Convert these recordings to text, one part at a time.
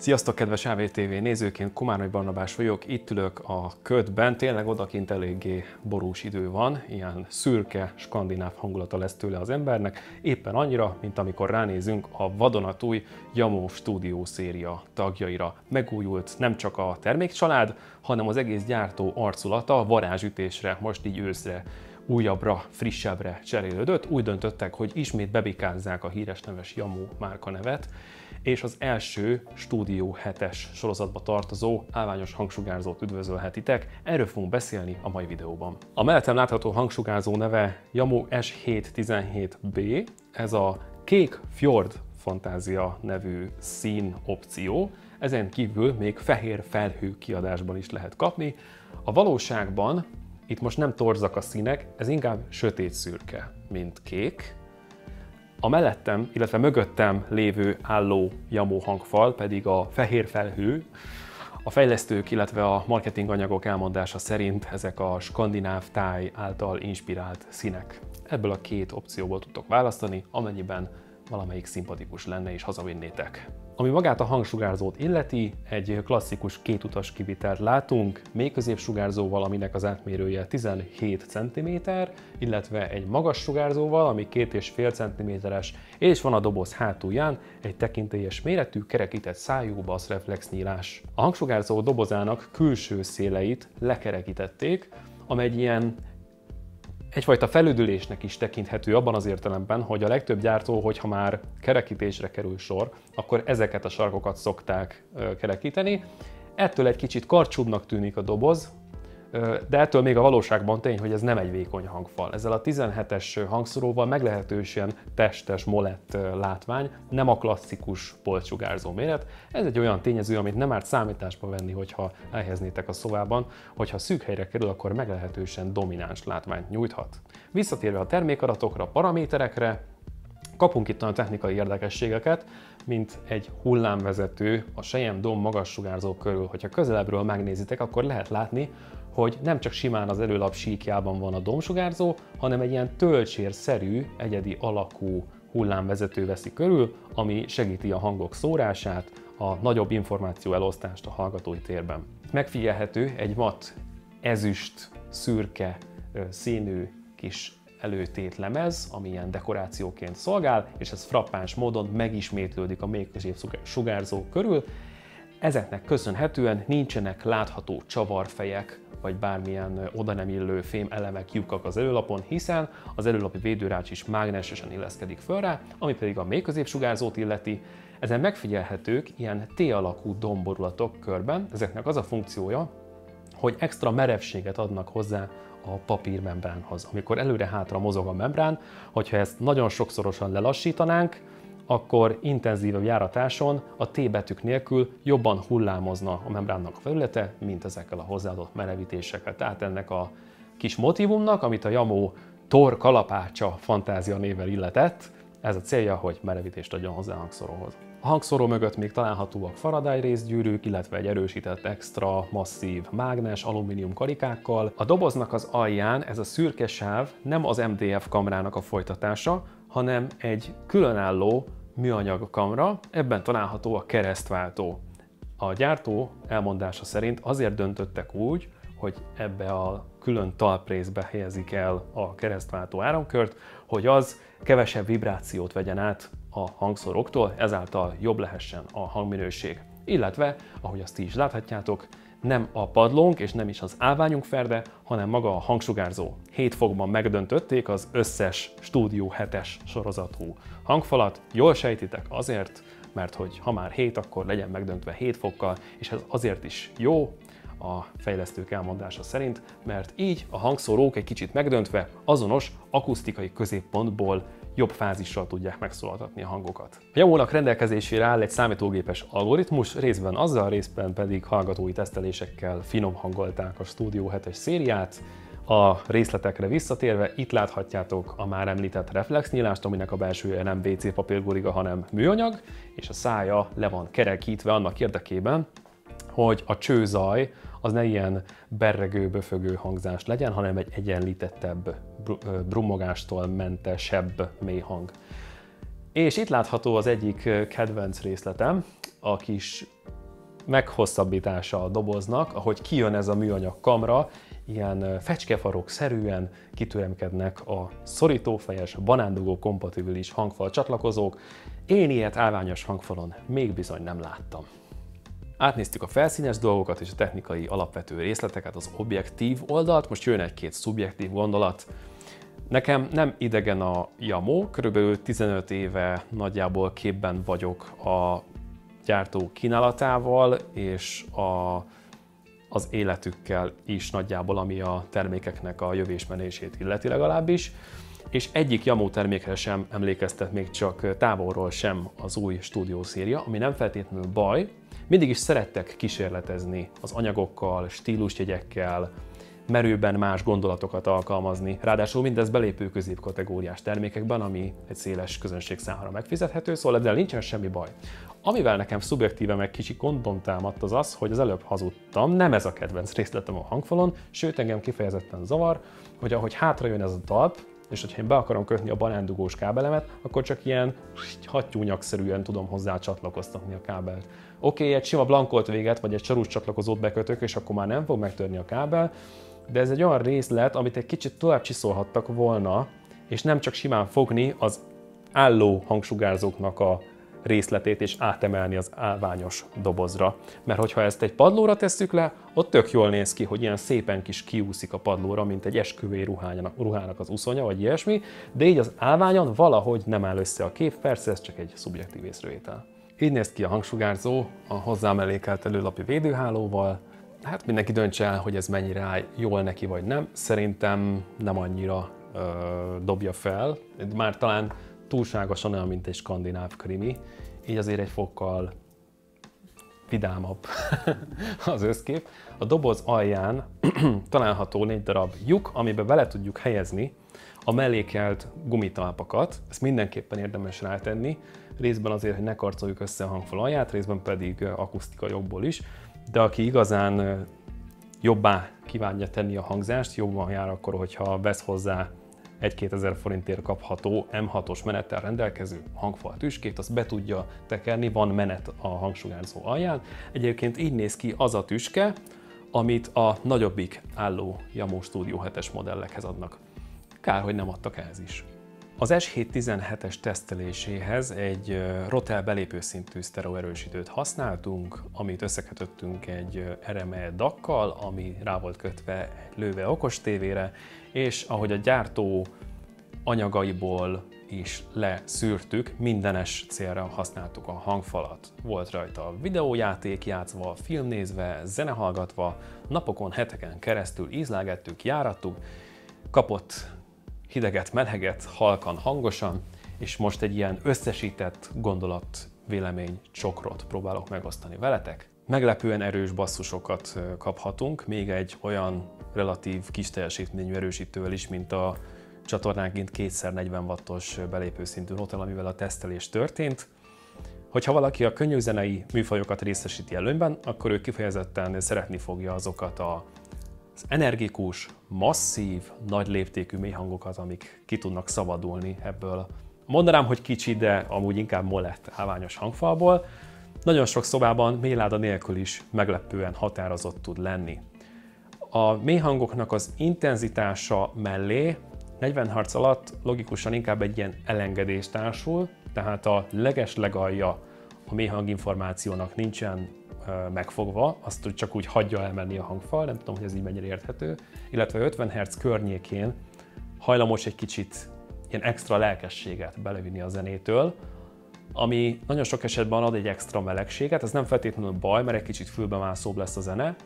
Sziasztok, kedves AVTV nézőként, Komárnai Barnabás vagyok, itt ülök a ködben, tényleg odakint eléggé borús idő van, ilyen szürke, skandináv hangulata lesz tőle az embernek, éppen annyira, mint amikor ránézünk a vadonatúj Jamó stúdió széria tagjaira. Megújult nem csak a termékcsalád, hanem az egész gyártó arculata varázsütésre, most így őszre újabbra, frissebbre cserélődött. Úgy döntöttek, hogy ismét bebikázzák a híres neves Jamó márka nevet, és az első Stúdió 7-es sorozatba tartozó állványos hangsugárzót üdvözölhetitek. Erről fogunk beszélni a mai videóban. A mellettem látható hangsugárzó neve Yamo S717B, ez a kék Fjord Fantázia nevű szín opció, ezen kívül még fehér felhő kiadásban is lehet kapni. A valóságban itt most nem torzak a színek, ez inkább sötét szürke, mint kék, a mellettem, illetve mögöttem lévő álló jamó hangfal pedig a fehér felhő, a fejlesztők, illetve a marketing anyagok elmondása szerint ezek a skandináv táj által inspirált színek. Ebből a két opcióból tudtok választani, amennyiben valamelyik szimpatikus lenne és hazavinnétek. Ami magát a hangsugárzót illeti, egy klasszikus kétutas kivitelt látunk, még középsugárzóval, aminek az átmérője 17 cm, illetve egy magas sugárzóval, ami 2,5 cm-es, és van a doboz hátulján egy tekintélyes méretű, kerekített szájú basszreflex nyílás. A hangsugárzó dobozának külső széleit lekerekítették, amely egy ilyen egyfajta felüdülésnek is tekinthető abban az értelemben, hogy a legtöbb gyártó, hogyha már kerekítésre kerül sor, akkor ezeket a sarkokat szokták kerekíteni. Ettől egy kicsit karcsúbbnak tűnik a doboz, de ettől még a valóságban tény, hogy ez nem egy vékony hangfal. Ezzel a 17-es hangszoróval meglehetősen testes, molett látvány, nem a klasszikus polcsugárzó méret. Ez egy olyan tényező, amit nem árt számításba venni, hogyha elhelyeznétek a szobában, hogyha szűk helyre kerül, akkor meglehetősen domináns látványt nyújthat. Visszatérve a termékadatokra, paraméterekre, kapunk itt a technikai érdekességeket, mint egy hullámvezető a sejem dom magas sugárzó körül. Hogyha közelebbről megnézitek, akkor lehet látni, hogy nem csak simán az előlap síkjában van a domsugárzó, hanem egy ilyen töltsérszerű, egyedi alakú hullámvezető veszi körül, ami segíti a hangok szórását, a nagyobb információ elosztást a hallgatói térben. Megfigyelhető egy mat ezüst, szürke színű kis előtét lemez, ami ilyen dekorációként szolgál, és ez frappáns módon megismétlődik a még sugárzó körül. Ezeknek köszönhetően nincsenek látható csavarfejek vagy bármilyen oda nem illő fém elemek lyukak az előlapon, hiszen az előlapi védőrács is mágnesesen illeszkedik föl rá, ami pedig a mély középsugárzót illeti. Ezen megfigyelhetők ilyen T-alakú domborulatok körben, ezeknek az a funkciója, hogy extra merevséget adnak hozzá a papírmembránhoz. Amikor előre-hátra mozog a membrán, hogyha ezt nagyon sokszorosan lelassítanánk, akkor intenzívebb járatáson a T betűk nélkül jobban hullámozna a membránnak a felülete, mint ezekkel a hozzáadott merevítésekkel. Tehát ennek a kis motivumnak, amit a Jamó Tor kalapácsa fantázia nével illetett, ez a célja, hogy merevítést adjon hozzá a hangszóróhoz. A hangszóró mögött még találhatóak Faraday részgyűrűk, illetve egy erősített extra masszív mágnes alumínium karikákkal. A doboznak az alján ez a szürke sáv nem az MDF kamrának a folytatása, hanem egy különálló műanyag kamra, ebben található a keresztváltó. A gyártó elmondása szerint azért döntöttek úgy, hogy ebbe a külön talprészbe helyezik el a keresztváltó áramkört, hogy az kevesebb vibrációt vegyen át a hangszoroktól, ezáltal jobb lehessen a hangminőség. Illetve, ahogy azt ti is láthatjátok, nem a padlónk és nem is az állványunk ferde, hanem maga a hangsugárzó. 7 fokban megdöntötték az összes Studio 7-es sorozatú hangfalat. Jól sejtitek azért, mert hogy ha már 7, akkor legyen megdöntve 7 fokkal, és ez azért is jó, a fejlesztők elmondása szerint, mert így a hangszórók egy kicsit megdöntve azonos akusztikai középpontból jobb fázissal tudják megszólaltatni a hangokat. A Yamónak rendelkezésére áll egy számítógépes algoritmus, részben azzal, részben pedig hallgatói tesztelésekkel finom hangolták a Studio 7-es szériát, a részletekre visszatérve, itt láthatjátok a már említett reflexnyílást, aminek a belsője nem WC papírguriga, hanem műanyag, és a szája le van kerekítve annak érdekében, hogy a csőzaj az ne ilyen berregő, böfögő hangzás legyen, hanem egy egyenlítettebb, brummogástól mentesebb mély hang. És itt látható az egyik kedvenc részletem, a kis meghosszabbítása a doboznak, ahogy kijön ez a műanyag kamra, ilyen fecskefarok szerűen kitüremkednek a szorítófejes, banándugó kompatibilis hangfal csatlakozók. Én ilyet állványos hangfalon még bizony nem láttam. Átnéztük a felszínes dolgokat és a technikai alapvető részleteket, az objektív oldalt, most jön egy-két szubjektív gondolat. Nekem nem idegen a Yamo, körülbelül 15 éve nagyjából képben vagyok a gyártó kínálatával és a, az életükkel is nagyjából, ami a termékeknek a jövésmenését illeti legalábbis és egyik Yamo termékre sem emlékeztet még csak távolról sem az új stúdiószéria, ami nem feltétlenül baj, mindig is szerettek kísérletezni az anyagokkal, stílusjegyekkel, merőben más gondolatokat alkalmazni. Ráadásul mindez belépő középkategóriás termékekben, ami egy széles közönség számára megfizethető, szóval ezzel nincsen semmi baj. Amivel nekem szubjektíve meg kicsi gondom támadt az az, hogy az előbb hazudtam, nem ez a kedvenc részletem a hangfalon, sőt engem kifejezetten zavar, hogy ahogy hátra jön ez a talp, és hogyha én be akarom kötni a banándugós kábelemet, akkor csak ilyen hattyúnyakszerűen tudom hozzá csatlakoztatni a kábelt. Oké, okay, egy sima blankolt véget, vagy egy csarús csatlakozót bekötök, és akkor már nem fog megtörni a kábel, de ez egy olyan részlet, amit egy kicsit tovább csiszolhattak volna, és nem csak simán fogni az álló hangsugárzóknak a részletét és átemelni az állványos dobozra. Mert hogyha ezt egy padlóra tesszük le, ott tök jól néz ki, hogy ilyen szépen kis kiúszik a padlóra, mint egy esküvői ruhának, ruhának az uszonya, vagy ilyesmi, de így az állványon valahogy nem áll össze a kép, persze ez csak egy szubjektív észrevétel. Így néz ki a hangsugárzó a hozzám elékelt előlapi védőhálóval. Hát mindenki döntse el, hogy ez mennyire áll jól neki vagy nem. Szerintem nem annyira ö, dobja fel. Már talán túlságosan olyan, mint egy skandináv krimi, így azért egy fokkal vidámabb az összkép. A doboz alján található négy darab lyuk, amiben bele tudjuk helyezni a mellékelt gumitalpakat. Ezt mindenképpen érdemes rátenni, részben azért, hogy ne karcoljuk össze a hangfal alját, részben pedig akusztika jobból is. De aki igazán jobbá kívánja tenni a hangzást, jobban jár akkor, hogyha vesz hozzá 1-2 ezer forintért kapható M6-os menettel rendelkező hangfal tüskét, azt be tudja tekerni, van menet a hangsugárzó alján. Egyébként így néz ki az a tüske, amit a nagyobbik álló Yamo Studio 7-es modellekhez adnak. Kár, hogy nem adtak ehhez is. Az S717-es teszteléséhez egy Rotel belépő szintű sztereoerősítőt használtunk, amit összekötöttünk egy RME dakkal, ami rá volt kötve lőve okos tévére, és ahogy a gyártó anyagaiból is leszűrtük, mindenes célra használtuk a hangfalat. Volt rajta videójáték játszva, filmnézve, zene hallgatva, napokon, heteken keresztül ízlágettük, járattuk, kapott hideget, meleget, halkan, hangosan, és most egy ilyen összesített gondolat, vélemény csokrot próbálok megosztani veletek. Meglepően erős basszusokat kaphatunk, még egy olyan relatív kis teljesítményű erősítővel is, mint a csatornánként kétszer 40 wattos belépőszintű hotel, amivel a tesztelés történt. Hogyha valaki a könnyű zenei műfajokat részesíti előnyben, akkor ő kifejezetten szeretni fogja azokat a az energikus, masszív, nagy léptékű mélyhangokat, amik ki tudnak szabadulni ebből. Mondanám, hogy kicsi, de amúgy inkább molett állványos hangfalból. Nagyon sok szobában mélyláda nélkül is meglepően határozott tud lenni. A mélyhangoknak az intenzitása mellé 40 Hz alatt logikusan inkább egy ilyen elengedés társul, tehát a leges legalja a mélyhang információnak nincsen megfogva, azt csak úgy hagyja elmenni a hangfal, nem tudom, hogy ez így mennyire érthető, illetve 50 Hz környékén hajlamos egy kicsit ilyen extra lelkességet belevinni a zenétől, ami nagyon sok esetben ad egy extra melegséget, ez nem feltétlenül baj, mert egy kicsit fülbemászóbb lesz a zene,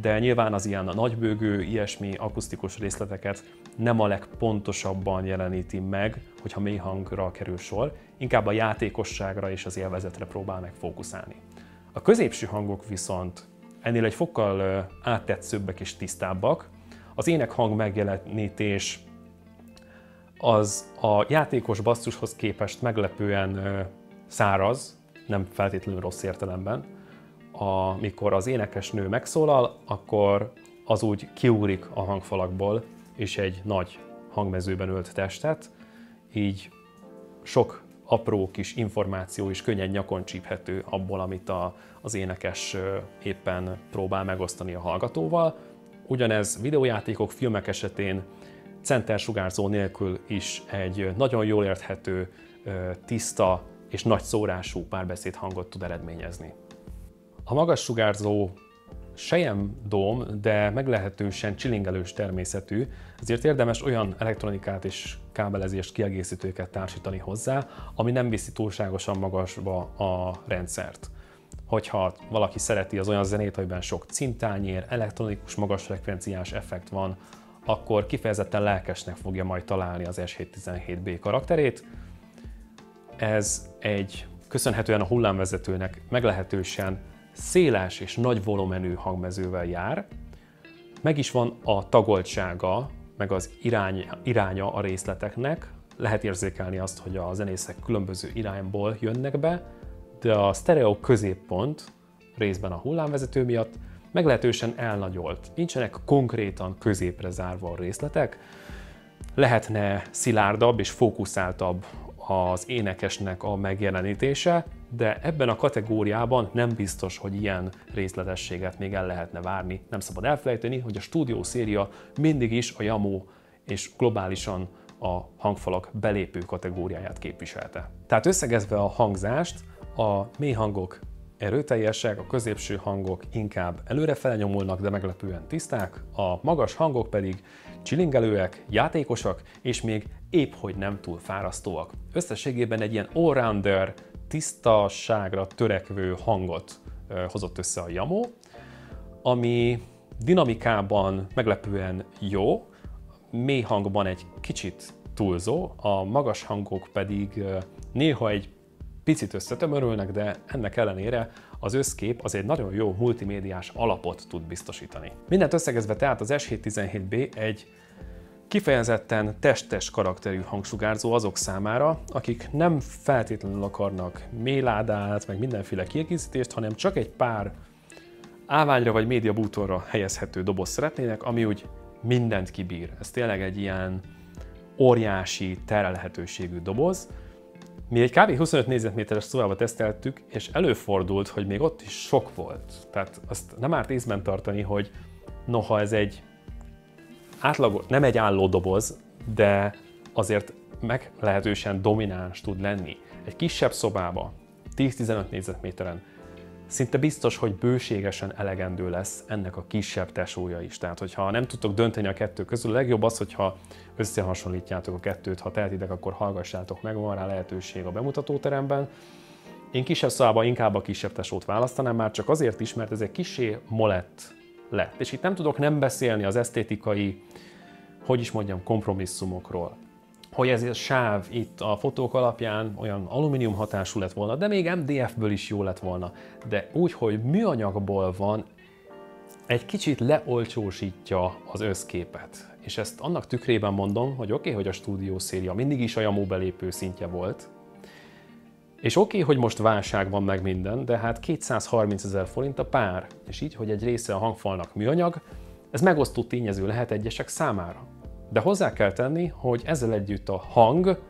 de nyilván az ilyen a nagybőgő, ilyesmi akusztikus részleteket nem a legpontosabban jeleníti meg, hogyha mély hangra kerül sor, inkább a játékosságra és az élvezetre próbál meg fókuszálni. A középső hangok viszont ennél egy fokkal áttetszőbbek és tisztábbak. Az ének hang megjelenítés az a játékos basszushoz képest meglepően száraz, nem feltétlenül rossz értelemben. Amikor az énekes nő megszólal, akkor az úgy kiúrik a hangfalakból, és egy nagy hangmezőben ölt testet, így sok apró kis információ is könnyen nyakon csíphető abból, amit a, az énekes éppen próbál megosztani a hallgatóval. Ugyanez videójátékok, filmek esetén centersugárzó nélkül is egy nagyon jól érthető, tiszta és nagy szórású párbeszéd hangot tud eredményezni. A magas sugárzó dóm, de meglehetősen csilingelős természetű, ezért érdemes olyan elektronikát és kábelezést, kiegészítőket társítani hozzá, ami nem viszi túlságosan magasba a rendszert. Hogyha valaki szereti az olyan zenét, amiben sok cintányér, elektronikus magas frekvenciás effekt van, akkor kifejezetten lelkesnek fogja majd találni az S717B karakterét. Ez egy köszönhetően a hullámvezetőnek meglehetősen széles és nagy volumenű hangmezővel jár, meg is van a tagoltsága, meg az irány, iránya a részleteknek, lehet érzékelni azt, hogy a zenészek különböző irányból jönnek be, de a stereo középpont részben a hullámvezető miatt meglehetősen elnagyolt. Nincsenek konkrétan középre zárva a részletek, lehetne szilárdabb és fókuszáltabb az énekesnek a megjelenítése, de ebben a kategóriában nem biztos, hogy ilyen részletességet még el lehetne várni. Nem szabad elfelejteni, hogy a stúdió széria mindig is a jamó és globálisan a hangfalak belépő kategóriáját képviselte. Tehát összegezve a hangzást, a mély hangok erőteljesek, a középső hangok inkább előrefele nyomulnak, de meglepően tiszták, a magas hangok pedig csilingelőek, játékosak, és még épp hogy nem túl fárasztóak. Összességében egy ilyen allrounder, tisztaságra törekvő hangot hozott össze a Jamó, ami dinamikában meglepően jó, mély hangban egy kicsit túlzó, a magas hangok pedig néha egy picit összetömörülnek, de ennek ellenére az összkép az egy nagyon jó multimédiás alapot tud biztosítani. Mindent összegezve tehát az S717B egy kifejezetten testes karakterű hangsugárzó azok számára, akik nem feltétlenül akarnak méládát, meg mindenféle kiegészítést, hanem csak egy pár állványra vagy média bútorra helyezhető doboz szeretnének, ami úgy mindent kibír. Ez tényleg egy ilyen óriási terelhetőségű doboz, mi egy kb. 25 négyzetméteres szobába teszteltük, és előfordult, hogy még ott is sok volt. Tehát azt nem árt észben tartani, hogy noha ez egy átlag, nem egy álló doboz, de azért meglehetősen domináns tud lenni. Egy kisebb szobába, 10-15 négyzetméteren szinte biztos, hogy bőségesen elegendő lesz ennek a kisebb tesója is. Tehát, hogyha nem tudtok dönteni a kettő közül, a legjobb az, hogyha összehasonlítjátok a kettőt, ha tehetitek, akkor hallgassátok meg, van rá lehetőség a bemutatóteremben. Én kisebb szobában inkább a kisebb tesót választanám, már csak azért is, mert ez egy kisé molett lett. És itt nem tudok nem beszélni az esztétikai, hogy is mondjam, kompromisszumokról hogy ez a sáv itt a fotók alapján olyan alumínium hatású lett volna, de még MDF-ből is jó lett volna. De úgy, hogy műanyagból van, egy kicsit leolcsósítja az összképet. És ezt annak tükrében mondom, hogy oké, okay, hogy a stúdió széria mindig is a jamó belépő szintje volt, és oké, okay, hogy most válság van meg minden, de hát 230 ezer forint a pár, és így, hogy egy része a hangfalnak műanyag, ez megosztó tényező lehet egyesek számára. De hozzá kell tenni, hogy ezzel együtt a hang,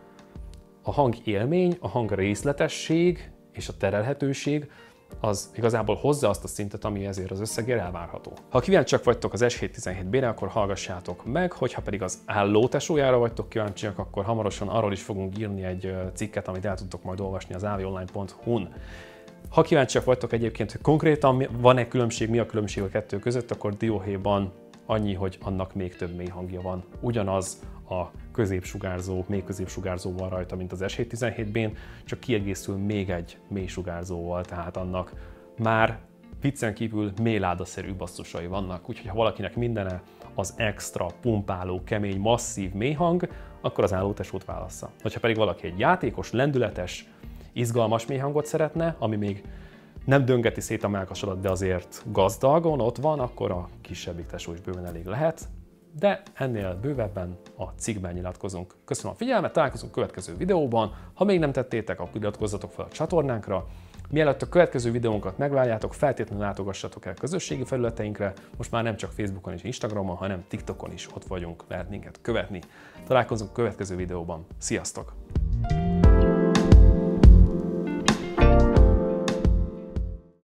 a hang élmény, a hang részletesség és a terelhetőség az igazából hozza azt a szintet, ami ezért az összegért elvárható. Ha kíváncsiak vagytok az S717B-re, akkor hallgassátok meg, hogyha pedig az álló tesójára vagytok kíváncsiak, akkor hamarosan arról is fogunk írni egy cikket, amit el tudtok majd olvasni az avionline.hu-n. Ha kíváncsiak vagytok egyébként, hogy konkrétan van-e különbség, mi a különbség a kettő között, akkor dióhéjban annyi, hogy annak még több mély hangja van. Ugyanaz a középsugárzó, még középsugárzó van rajta, mint az S717-ben, csak kiegészül még egy mély sugárzóval, tehát annak már viccen kívül méládaszerű basszusai vannak, úgyhogy ha valakinek mindene az extra, pumpáló, kemény, masszív mélyhang, akkor az állótesót válassza. Hogyha pedig valaki egy játékos, lendületes, izgalmas mélyhangot szeretne, ami még nem döngeti szét a melkasodat, de azért gazdagon ott van, akkor a kisebbik tesó is bőven elég lehet. De ennél bővebben a cikkben nyilatkozunk. Köszönöm a figyelmet, találkozunk következő videóban. Ha még nem tettétek, akkor iratkozzatok fel a csatornánkra. Mielőtt a következő videónkat megváljátok, feltétlenül látogassatok el közösségi felületeinkre. Most már nem csak Facebookon és Instagramon, hanem TikTokon is ott vagyunk, lehet minket követni. Találkozunk a következő videóban. Sziasztok!